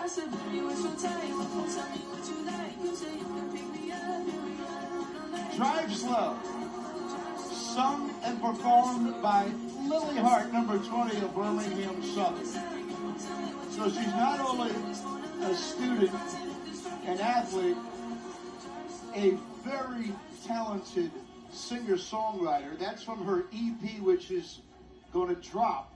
I said, baby, what's your type? Tell me what you like. You say you can pick me up. Drive Slow, sung and performed by Lilly Hart, number 20 of Birmingham Southern. So she's not only a student, an athlete, a very talented singer-songwriter. That's from her EP, which is going to drop